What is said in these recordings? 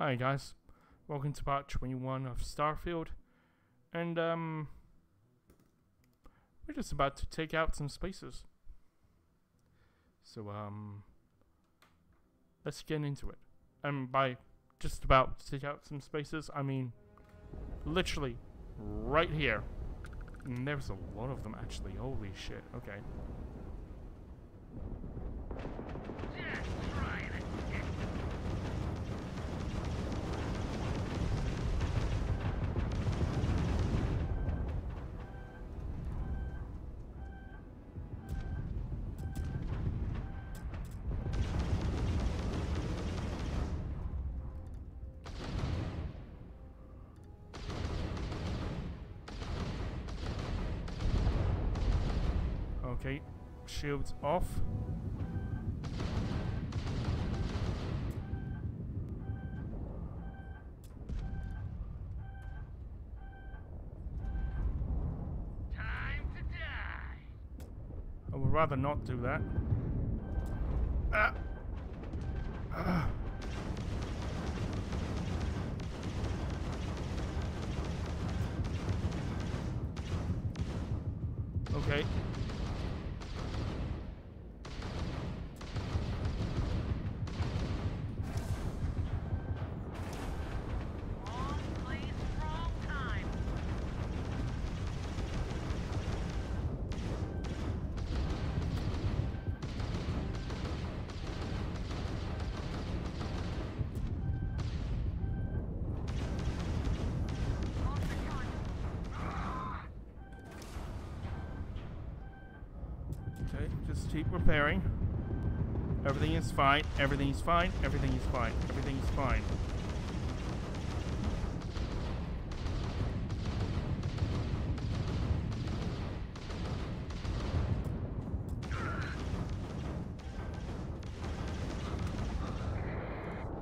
Hi guys, welcome to part 21 of Starfield, and um, we're just about to take out some spacers. So um, let's get into it. And by just about to take out some spacers, I mean literally right here. And there's a lot of them actually, holy shit, okay. Shields off. Time to die. I would rather not do that. Is fine. Everything is fine. Everything is fine. Everything is fine.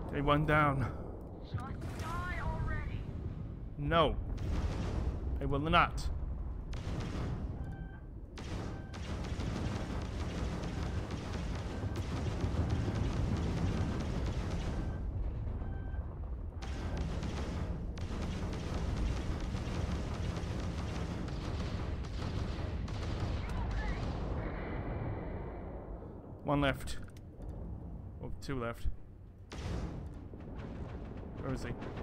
Okay, one down. Just die already. No. I will not. Two left. Where is he?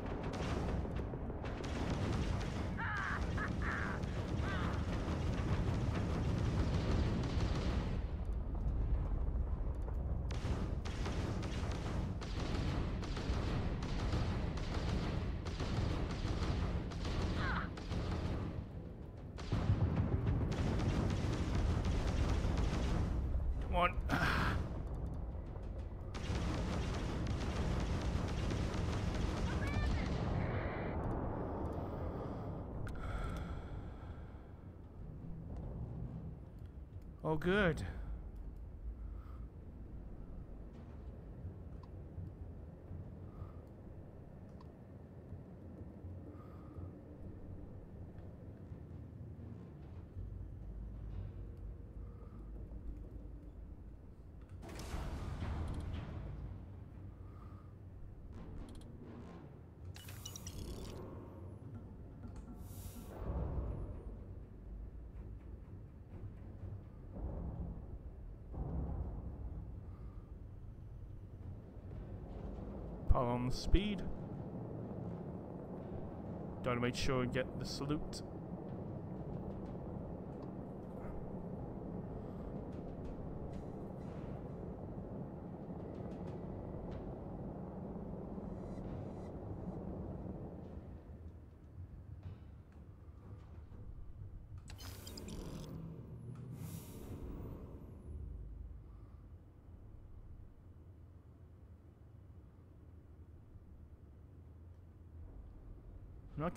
Oh, good. Speed. Gotta make sure we get the salute.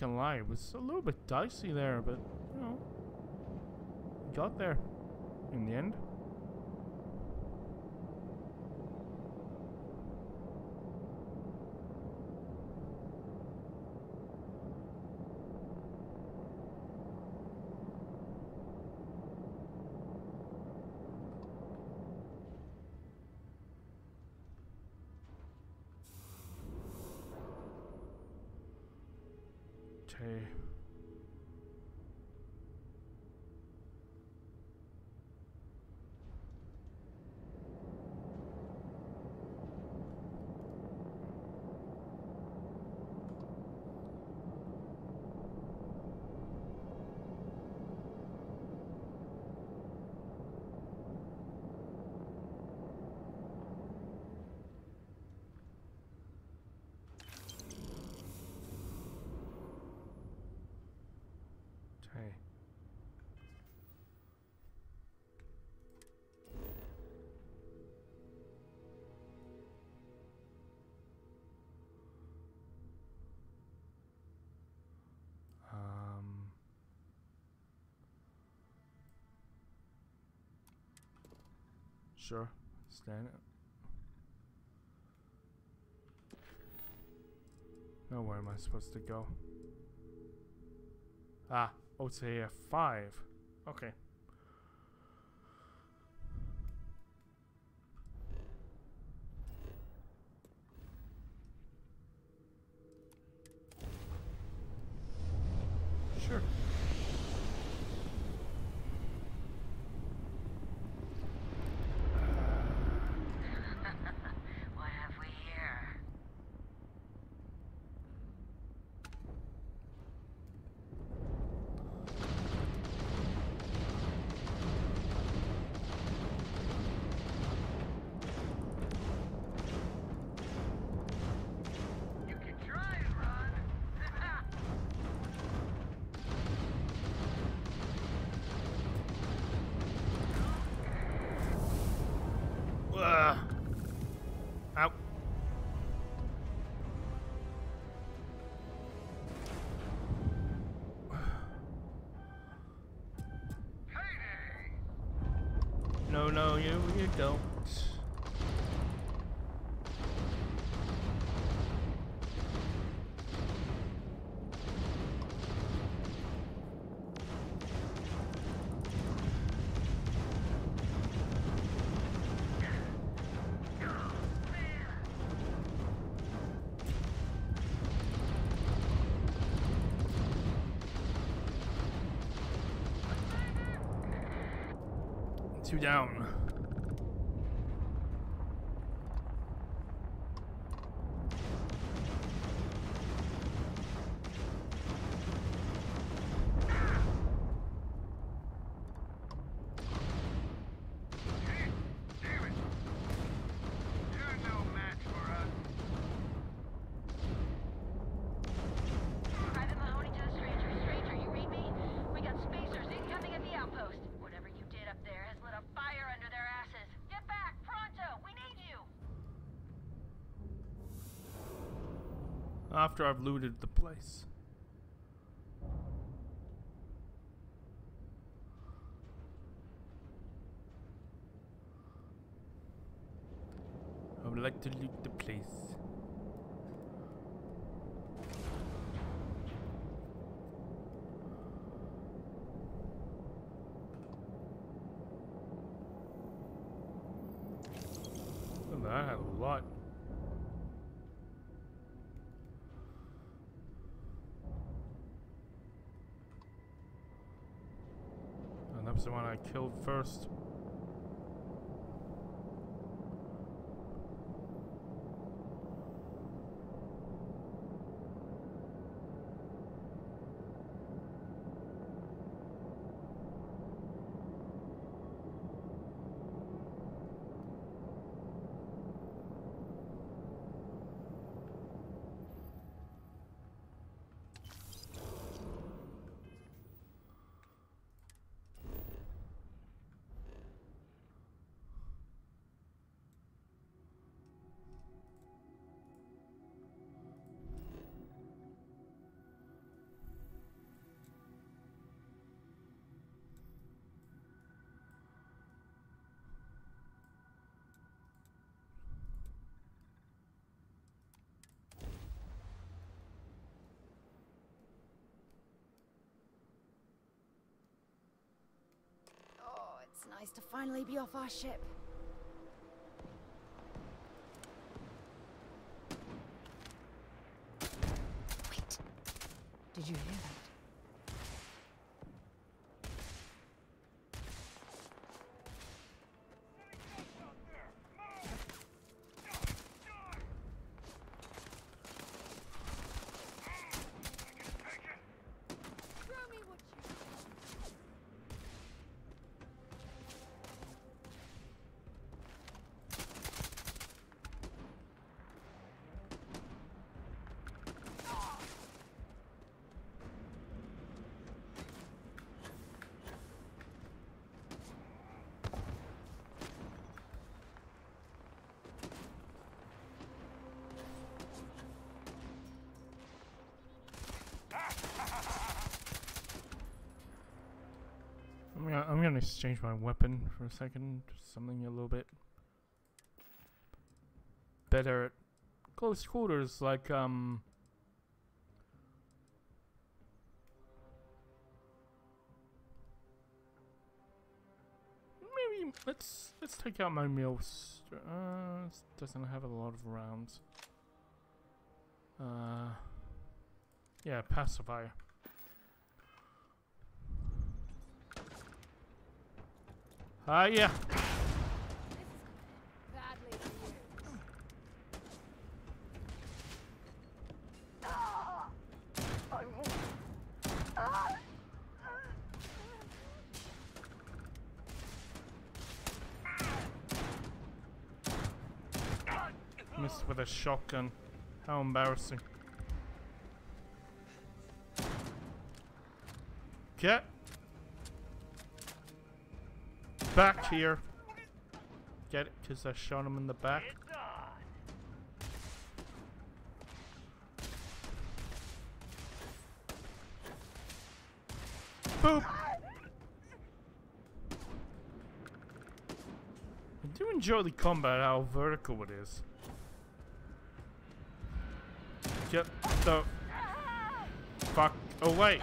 Not gonna lie, it was a little bit dicey there, but you know, got there in the end. Sure. Stand it. Now where am I supposed to go? Ah, oh, it's a five. Okay. No, no, you, you don't. Two down. Hey, damn it! You're no match for us. Private Mahoney to the stranger. Stranger, you read me? We got spacers incoming at the outpost. Whatever you did up there has lit a fire under their asses. Get back, pronto! We need you! After I've looted the place. I would like to loot the place. Oh, that had a lot. And that was the one I killed first. To finally be off our ship. I'm gonna, I'm gonna exchange my weapon for a second. Something a little bit better at close quarters, like um. Maybe let's let's take out my meals. Uh, doesn't have a lot of rounds. Uh, yeah, pacifier. Ah, yeah. Missed with a shotgun. How embarrassing. Get back here. Get it? Because I shot him in the back. Boop! I do enjoy the combat, how vertical it is. Get the fuck oh, away!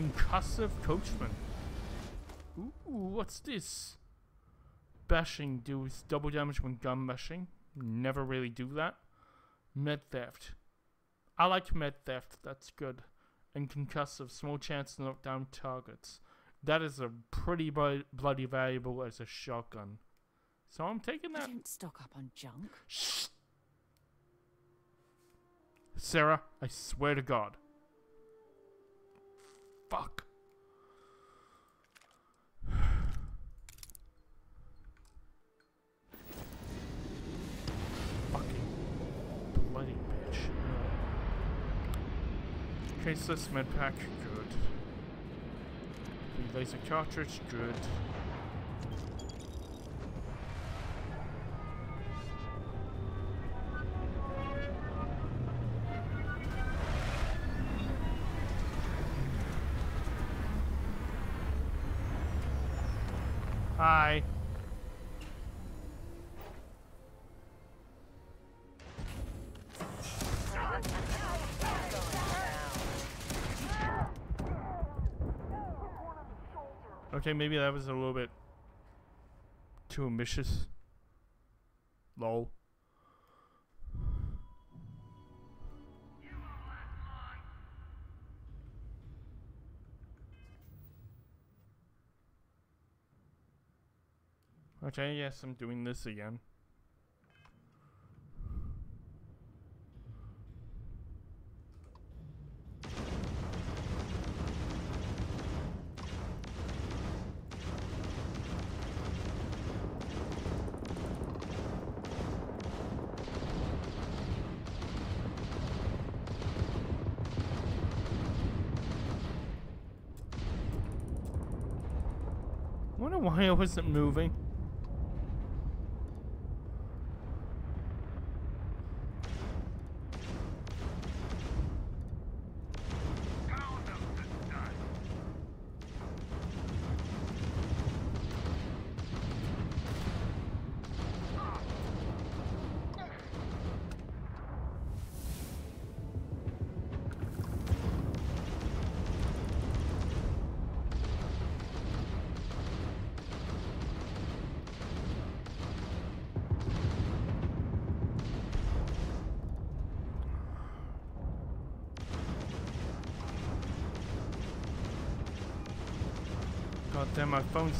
Concussive coachman. Ooh, what's this? Bashing deals double damage when gun bashing. Never really do that. Med theft. I like med theft. That's good. And concussive, small chance to knock down targets. That is a pretty bloody valuable as a shotgun. So I'm taking I that. didn't stock up on junk. Shh. Sarah, I swear to God. Fuck. Fucking bloody bitch. Caseless medpack, good. Free laser cartridge, good. Hi. Okay, maybe that was a little bit too ambitious. Lol. Which I guess I'm doing this again. I wonder why I wasn't moving.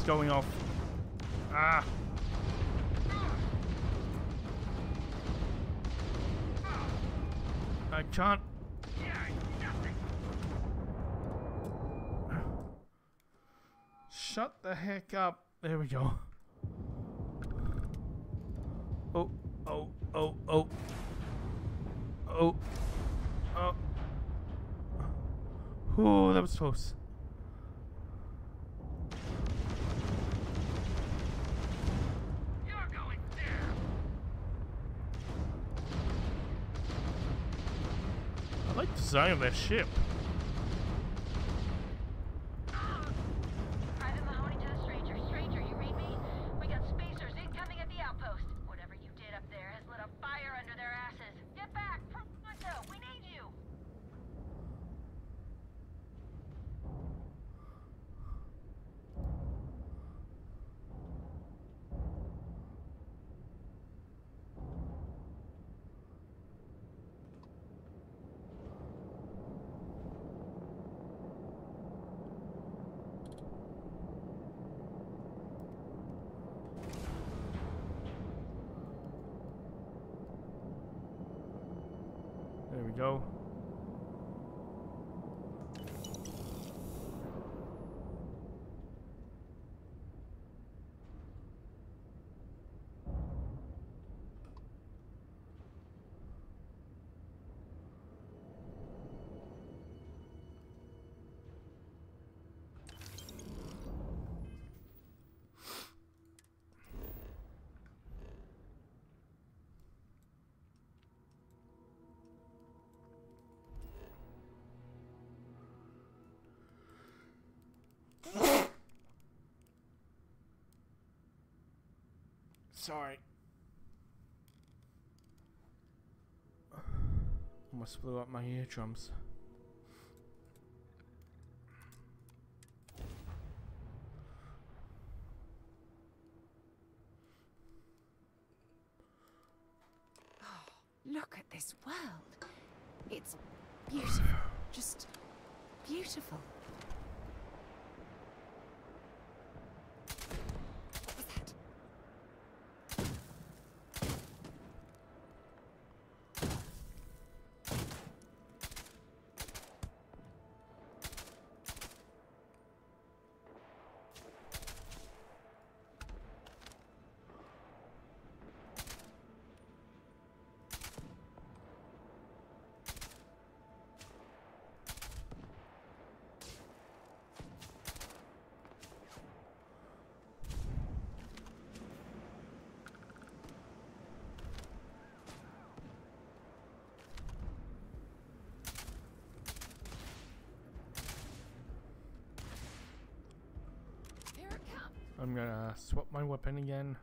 Phone's going off. Ah. I can't. Shut the heck up. There we go. Oh, oh, oh, oh. Oh. Oh. Ooh, that was close. Design of that ship. Private Mahoney to the stranger. Stranger, you read me? We got spacers incoming at the outpost. Whatever you did up there has lit a fire under their asses. Get back! Pronto! We need you! There we go. Sorry. Almost blew up my eardrums. Oh, look at this world. It's beautiful. Just beautiful. I'm gonna swap my weapon again.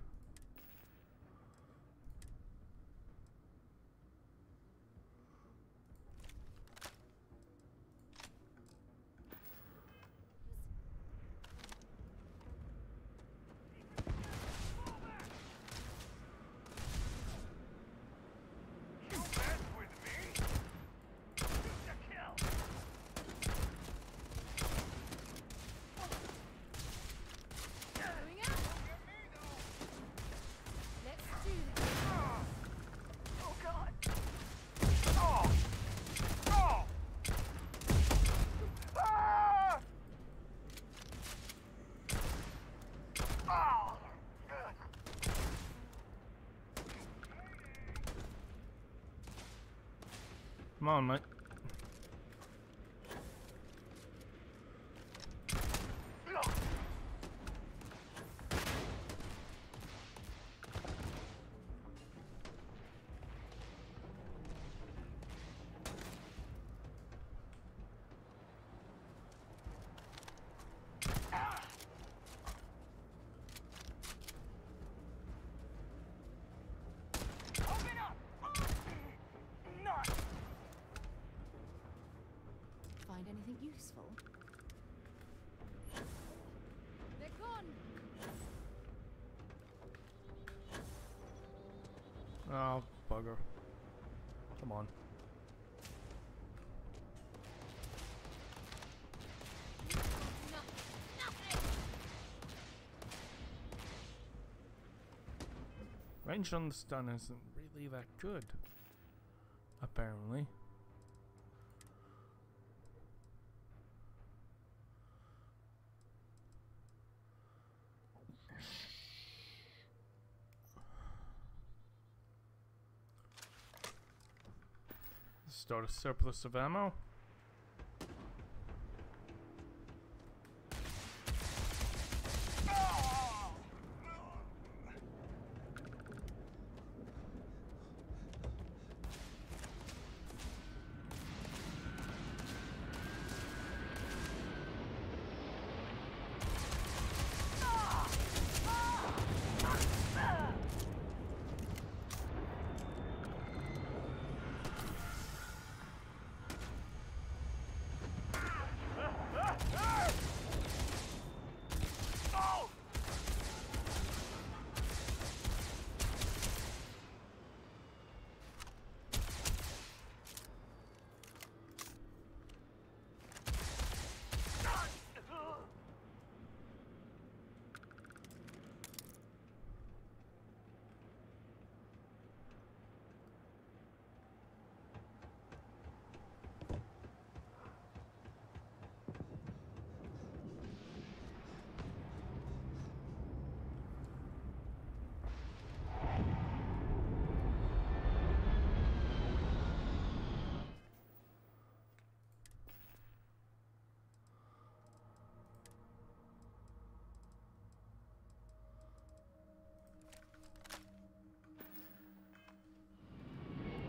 You mess with me. Shoot to kill. Going out. Get me though. Let's do this. Oh God. Oh. Oh. Ah. Oh. Come on, mate. Useful. They're gone! Oh, bugger. Come on. Range on the stun isn't really that good. Apparently. Start a surplus of ammo.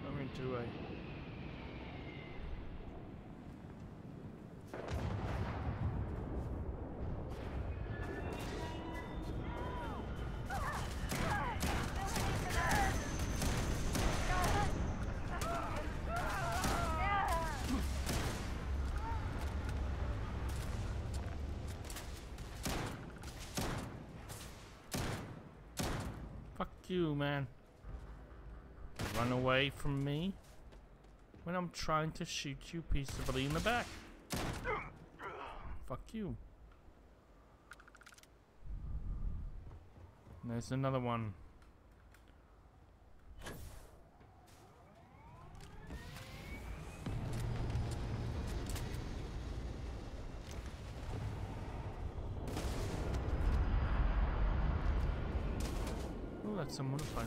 I'm going to a Fuck you, man. Run away from me when I'm trying to shoot you peaceably in the back. Fuck you. There's another one.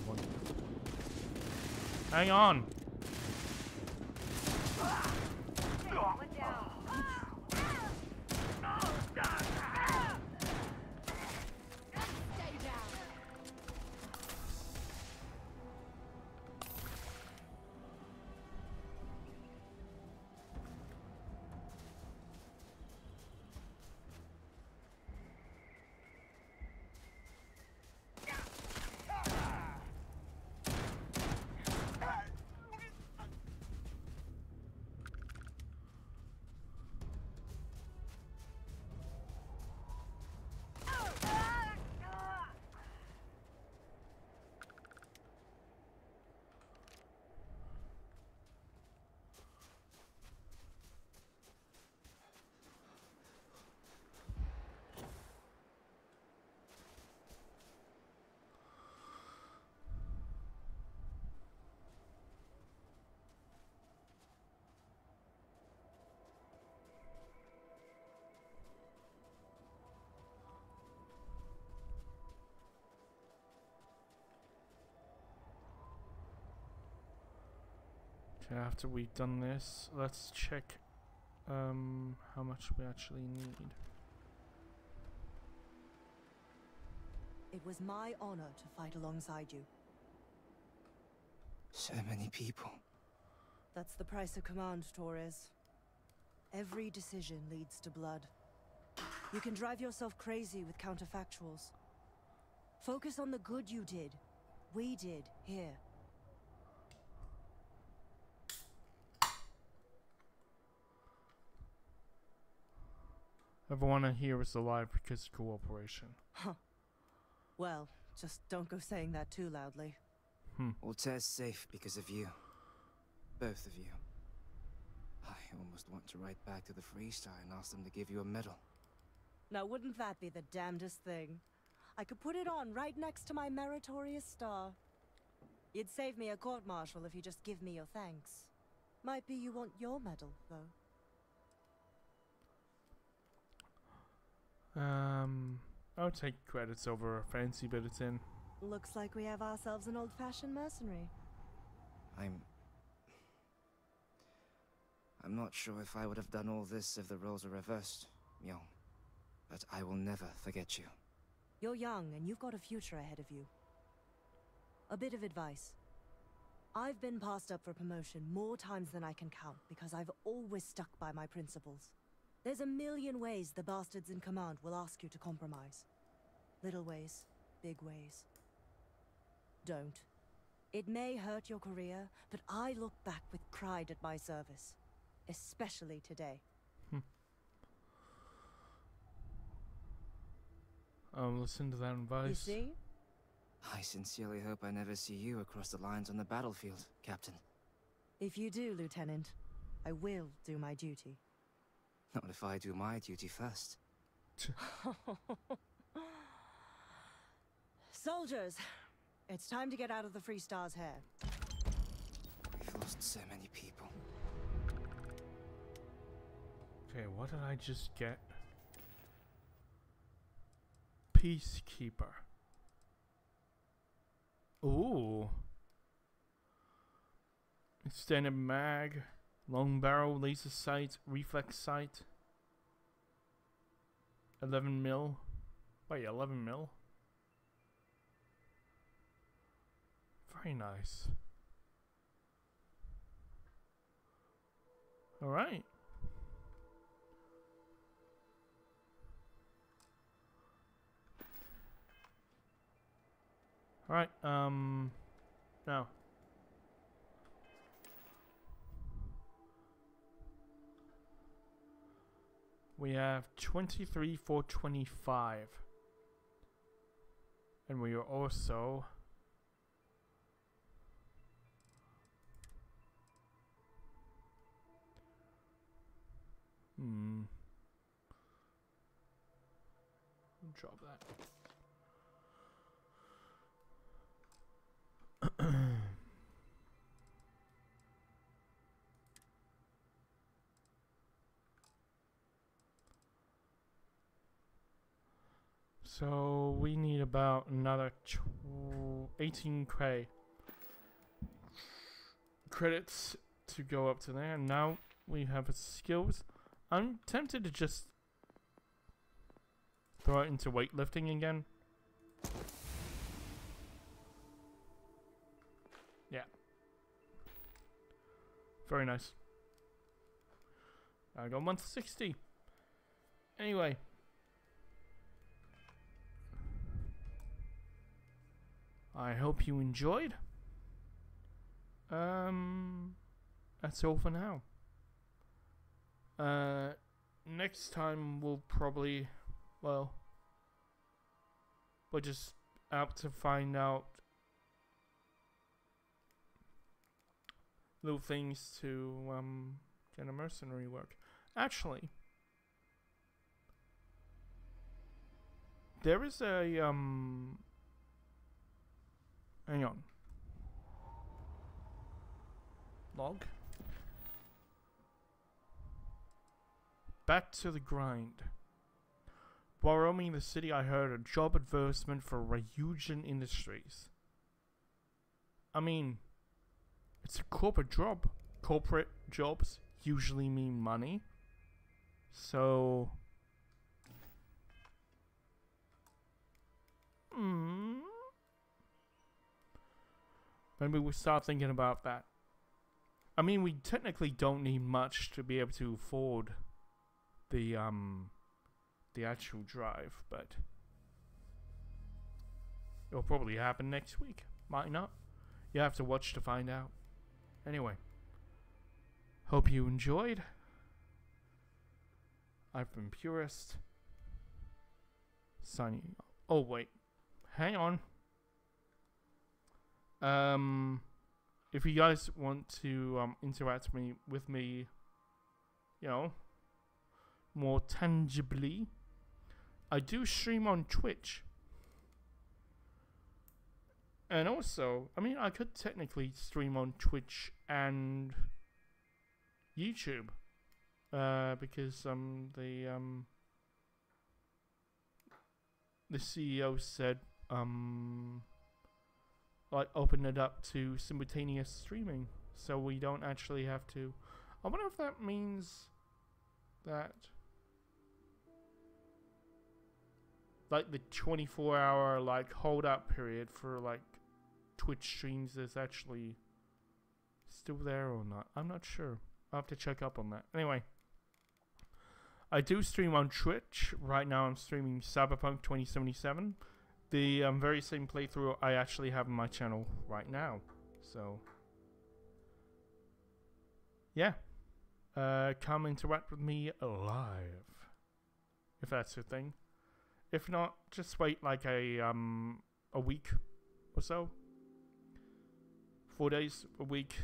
One. Hang on. Okay, after we've done this, let's check um, how much we actually need. It was my honor to fight alongside you. So many people. That's the price of command, Torres. Every decision leads to blood. You can drive yourself crazy with counterfactuals. Focus on the good you did. We did, here. Everyone in here is alive because of cooperation. Huh. Well, just don't go saying that too loudly. Hmm. Altair's safe because of you. Both of you. I almost want to write back to the Freestar and ask them to give you a medal. Now, wouldn't that be the damnedest thing? I could put it on right next to my meritorious star. You'd save me a court martial if you just give me your thanks. Might be you want your medal, though. Um, I'll take credits over a fancy bulletin. Looks like we have ourselves an old-fashioned mercenary. I'm. I'm not sure if I would have done all this if the roles were reversed, Myung. But I will never forget you. You're young, and you've got a future ahead of you. A bit of advice. I've been passed up for promotion more times than I can count because I've always stuck by my principles. There's a million ways the bastards in command will ask you to compromise. Little ways, big ways. Don't. It may hurt your career, but I look back with pride at my service. Especially today. Hmm. I'll listen to that advice. You see? I sincerely hope I never see you across the lines on the battlefield, Captain. If you do, Lieutenant, I will do my duty. Not if I do my duty first. Soldiers, it's time to get out of the Freestar's hair. We've lost so many people. Okay, what did I just get? Peacekeeper. Ooh. Extended mag, long barrel, laser sight, reflex sight. 11 mil. Wait, 11 mil? Very nice. Alright. Alright, um, now. We have 23 for 25. And we are also... Hmm. Drop that. So we need about another 18k credits to go up to there. Now we have skills. I'm tempted to just throw it into weightlifting again. Yeah. Very nice. I got 160. Anyway. I hope you enjoyed. Um, that's all for now. Uh, next time we'll probably, well, we're just out to find out little things to um, get a mercenary work. Actually, there is a um. Hang on. Log. Back to the grind. While roaming the city, I heard a job advertisement for Ryujin Industries. I mean, it's a corporate job. Corporate jobs usually mean money. So. Hmm. Maybe we start thinking about that. I mean, we technically don't need much to be able to afford the um the actual drive, but it'll probably happen next week. Might not. You have to watch to find out. Anyway, hope you enjoyed. I've been purist. Signing. Oh wait, hang on. Um, if you guys want to um interact me with me, you know, more tangibly, I do stream on Twitch. And also, I mean, I could technically stream on Twitch and YouTube, uh, because um the um the CEO said um like open it up to simultaneous streaming, so we don't actually have to. I wonder if that means that like the 24 hour like hold up period for like Twitch streams is actually still there or not. I'm not sure. I'll have to check up on that. Anyway, I do stream on Twitch. Right now I'm streaming Cyberpunk 2077. The um, very same playthrough I actually have on my channel right now. So, yeah. Uh, come interact with me live. If that's your thing. If not, just wait like a um a week or so. Four days, a week,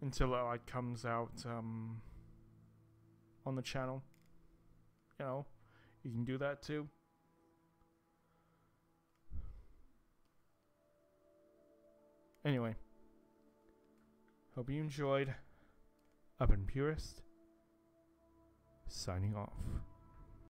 until it like comes out um on the channel. You know, you can do that too. Anyway, hope you enjoyed. Up and Purist, signing off.